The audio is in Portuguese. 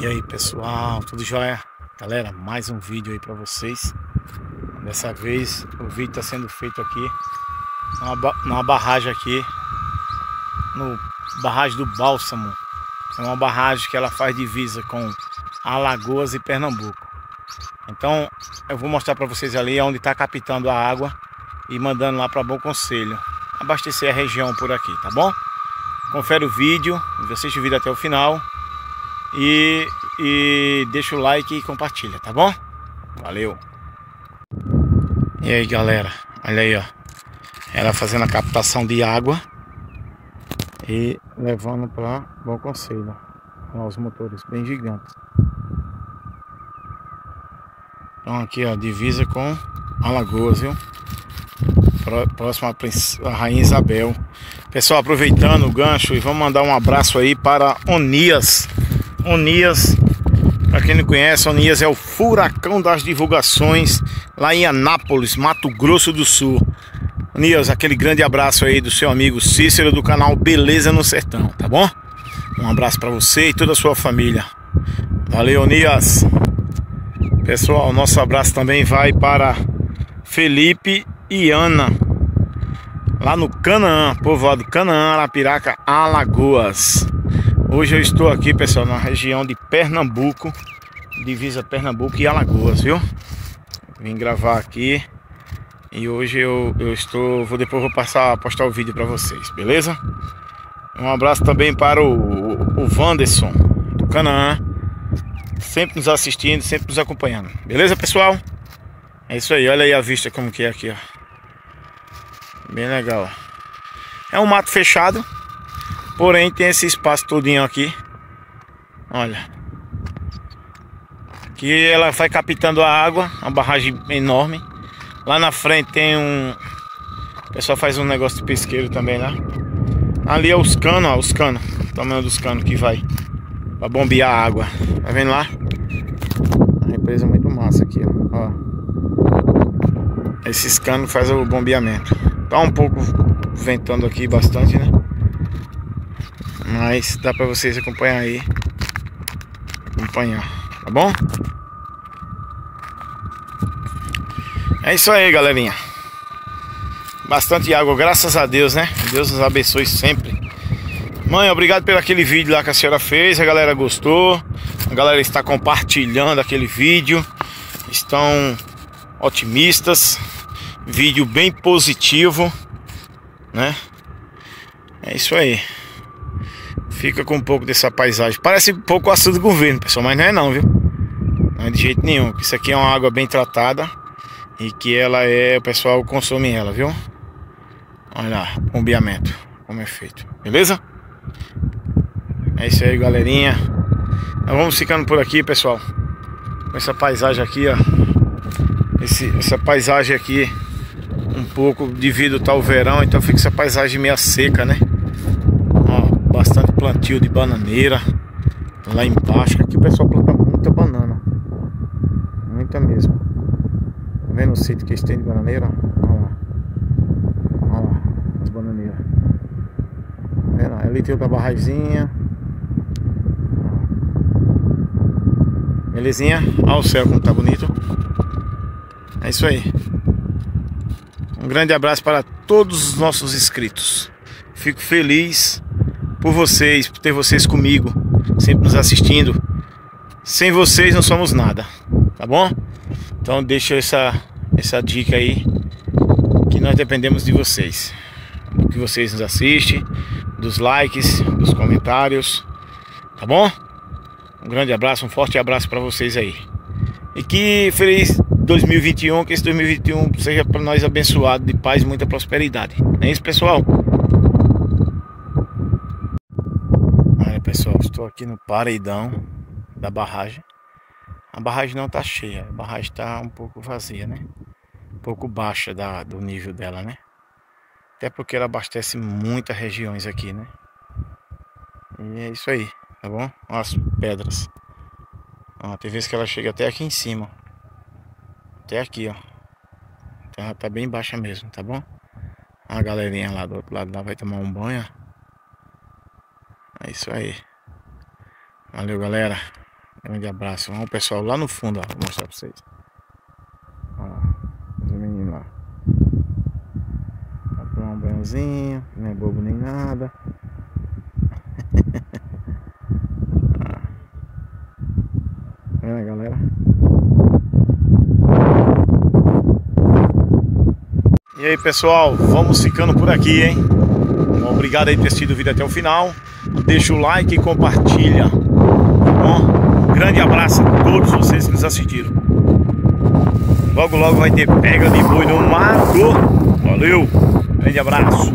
E aí pessoal, tudo jóia? Galera, mais um vídeo aí pra vocês Dessa vez o vídeo está sendo feito aqui numa barragem aqui No barragem do Bálsamo É uma barragem que ela faz divisa com Alagoas e Pernambuco Então eu vou mostrar para vocês ali onde está captando a água E mandando lá para Bom Conselho Abastecer a região por aqui, tá bom? Confere o vídeo, assiste o vídeo até o final e, e deixa o like e compartilha, tá bom? Valeu! E aí galera, olha aí ó Ela fazendo a captação de água E levando para Bom Conselho Com os motores bem gigantes Então aqui ó, divisa com Alagoas, viu? Próxima a Rainha Isabel Pessoal, aproveitando o gancho e vamos mandar um abraço aí para Onias Onias. Para quem não conhece, Onias é o furacão das divulgações lá em Anápolis, Mato Grosso do Sul. Onias, aquele grande abraço aí do seu amigo Cícero do canal Beleza no Sertão, tá bom? Um abraço para você e toda a sua família. Valeu, Onias. Pessoal, nosso abraço também vai para Felipe e Ana. Lá no Canaã, povoado Canaã, Arapiraca, Alagoas. Hoje eu estou aqui, pessoal, na região de Pernambuco, divisa Pernambuco e Alagoas, viu? Vim gravar aqui e hoje eu, eu estou, vou depois vou passar, postar o vídeo para vocês, beleza? Um abraço também para o, o, o Wanderson do Canaã, sempre nos assistindo, sempre nos acompanhando, beleza, pessoal? É isso aí, olha aí a vista como que é aqui, ó. Bem legal. É um mato fechado, Porém tem esse espaço todinho aqui. Olha. Que ela vai captando a água, uma barragem enorme. Lá na frente tem um... O pessoal faz um negócio de pesqueiro também lá. Ali é os canos, ó, os canos. O tamanho dos canos que vai. Pra bombear a água. Tá vendo lá? A represa é muito massa aqui, ó. ó. Esses canos faz o bombeamento. Tá um pouco ventando aqui bastante, né? Mas dá pra vocês acompanhar aí. Acompanhar, tá bom? É isso aí, galerinha. Bastante água, graças a Deus, né? Deus nos abençoe sempre. Mãe, obrigado pelo aquele vídeo lá que a senhora fez. A galera gostou. A galera está compartilhando aquele vídeo. Estão otimistas. Vídeo bem positivo, né? É isso aí. Fica com um pouco dessa paisagem. Parece um pouco açude do governo, pessoal, mas não é não, viu? Não é de jeito nenhum. Isso aqui é uma água bem tratada e que ela é, o pessoal consome ela, viu? Olha lá, bombeamento, como é feito. Beleza? É isso aí, galerinha. Nós vamos ficando por aqui, pessoal. Com essa paisagem aqui, ó. Esse, essa paisagem aqui um pouco devido ao verão, então fica essa paisagem meio seca, né? Bastante plantio de bananeira lá embaixo. Aqui o pessoal planta muita banana, muita mesmo. Tá vendo o sítio que eles têm de bananeira? Olha lá, olha lá as bananeiras. Tá vendo? Ali tem outra barraginha. Belezinha? Olha o céu como tá bonito. É isso aí. Um grande abraço para todos os nossos inscritos. Fico feliz por vocês, por ter vocês comigo, sempre nos assistindo. Sem vocês não somos nada, tá bom? Então deixa essa, essa dica aí, que nós dependemos de vocês. Do que vocês nos assistem, dos likes, dos comentários, tá bom? Um grande abraço, um forte abraço para vocês aí. E que feliz 2021, que esse 2021 seja para nós abençoado de paz e muita prosperidade. É isso, pessoal? pessoal, estou aqui no paredão da barragem. A barragem não está cheia, a barragem está um pouco vazia, né? Um pouco baixa da, do nível dela, né? Até porque ela abastece muitas regiões aqui, né? E é isso aí, tá bom? Olha as pedras. Ó, tem vezes que ela chega até aqui em cima. Até aqui, ó. Então ela tá bem baixa mesmo, tá bom? A galerinha lá do outro lado lá vai tomar um banho, é isso aí. Valeu, galera. Grande abraço. Vamos pessoal lá no fundo, ó, vou mostrar pra vocês. Ó, os meninos lá. Vai tomar um banhozinho, não é bobo nem nada. É, galera. E aí, pessoal, vamos ficando por aqui, hein? Obrigado aí por ter assistido o vídeo até o final. Deixa o like e compartilha. Grande abraço a todos vocês que nos assistiram. Logo, logo vai ter pega de boi no mato. Valeu! Grande abraço.